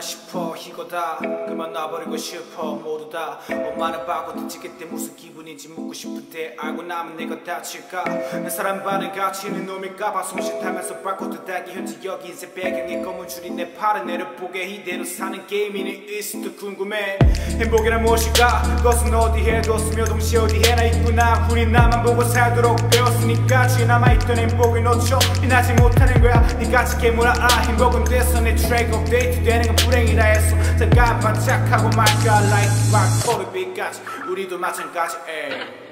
싶어. 키고 다 그만 놔버리고 싶어. 모두 다 엄마는 바고 뒤지 그때 무슨 기분인지 묻고 싶은데 알고 나면 내가 다칠까? 내 사람 반은 가치 있는 놈일까봐 손짓하면서 바꿔도 다기 현재 여기 인생 배경에 검은 줄이 내 팔을 내려보게. 이대로 사는 게임이니 있어도 궁금해. 행복이란 무엇일까? 그것은 어디에 뒀으며 동시에 어디에나 있구나. 우리 나만 보고 살도록 배웠으니까 뒤에 남아있던 행복을 놓쳐. 빛나지 못하는 거야. 네같이 깨물어 아 행복은 됐어. 내 트랙 업데이트 되는 건 불행이라 했어 잠깐 반짝하고 말까 like rock 포르비까지. 우리도 마찬가지 에이.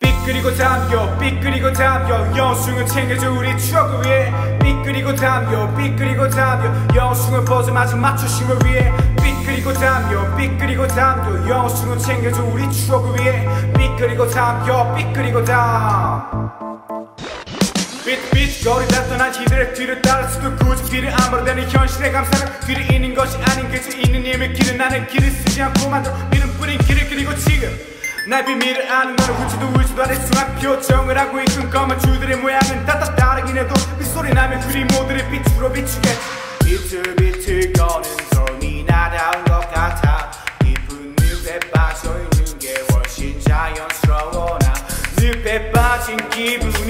삐끄리고 담겨 삐끄리고 담겨. 영숭은 챙겨줘 우리 추억을 위해. 삐끄리고 담겨 삐끄리고 담겨. 영숭은 벗어마지 맞추심을 위해. 삐끄리고 담겨 삐끄리고 담겨. 영숭은 챙겨줘 우리 추억을 위해. 삐끄리고 담겨 삐끄리고 담 삐삐 거리다 떠난 이들의 뒤를 따를 수도 굳이 뒤를 아무래되는 현실에 감사를 뒤를 잇는 것이 아닌 그저 있는 힘의 길은 나는 길을 쓰지 않고 만들어 믿음 뿐인 길을 그리고 지금 날 비밀을 아는 너는 울지도 울지도 않을 순간 표정을 하고 있던 검은 줄들의 모양은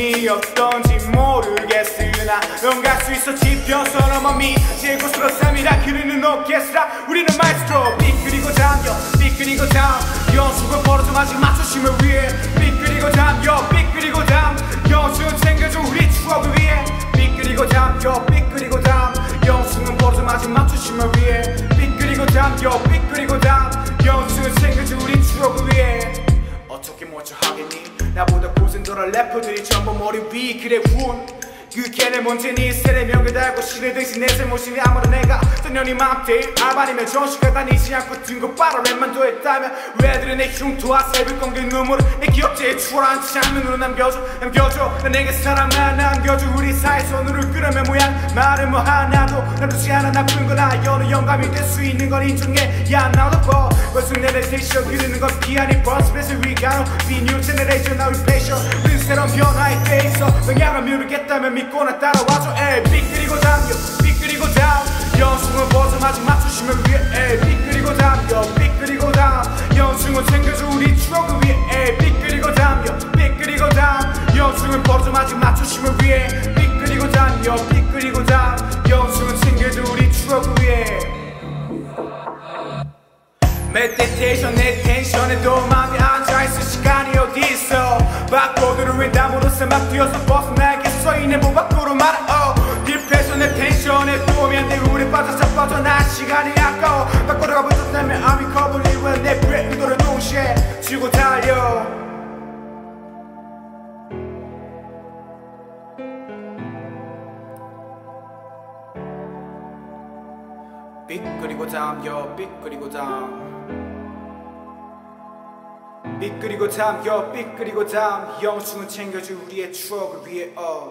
어떤지 모르겠으나 넌갈수 있어 지펴서 넘어 미칠 곳으로 삶이라 그리는 오케스트라 우리는 마이스트로 삐끄리고 잠겨 삐끄리고 잠. 연습을 벌어져마지 맞추심을 위해 삐끄리고 잠겨 삐끄리고 잠. 연습은 챙겨줘 우리 추억을 위해 삐끄리고 잠겨 삐끄리고 잠. 연습은 벌어져마지 맞추심을 위해 삐끄리고 잠겨 삐끄리고 잠. 연습은 챙겨줘 우리 추억을 위해 어떻게 먼저 하겠니 고생돌아 래퍼들이 전부 머리 위 그래 훈 그게 내 문제니 세례 명을 달고 신의 대신 내 잘못이니 아무런 내가 떠년이 맘대 알바니면 정시가 다니지 않고 든거 바로 랩만 더 했다면 왜 애들은 내 흉터와 새벽 공개 눈물을 내 기억제에 추월한 장면으로 남겨줘 남겨줘. 난 내게 사랑만 남겨줘. 우리 사이 손으로 끌어맨 모양 말은 뭐 하나도 나두지 않아. 나쁜 거나 여느 영감이 될 수 있는 걸 인정해. 야 나도 봐 벌써 내 레이션 그리는 건 피아니 버스 베스 위가노 비뉴 제네레이션 나 우리 패션. 우린 새로운 변화에 돼 있어 방향을 모르겠다면 믿고 나 따라와줘 에이. 삐끄리고 담겨 삐끄리고 담 연승을 벗어마지 맞추시면 위해 에이. 삐끄리고 담겨 삐끄리고 담 연승을 챙겨줘 우리 추억을 위해 에이. 삐끄리고 담겨 삐끄리고 담 연승을 벗어마지 맞추시면 위해 삐끄리고 담겨 삐끄리고 담 연승을 챙겨줘 우리 추억을 위해. 메디테이션 내 텐션에도 마음이 앉아있을 시간이 어디 있어? 바코드를 왼담으로서 막 뛰어서 벗어나겠어 이 내문 밖으로 말아 어. 딥해서 내 텐션에 도우면 내 우리 빠져 자빠져 나 시간이 아까워 바코드가 붙었다면 I'm recovery 내 브레 의도를 동시에 쥐고 달려 삐끄리고 잠겨 삐끄리고 잠 삐끄리고 잠겨 삐끄리고 잠 영수는 챙겨줄 우리의 추억을 위해 어.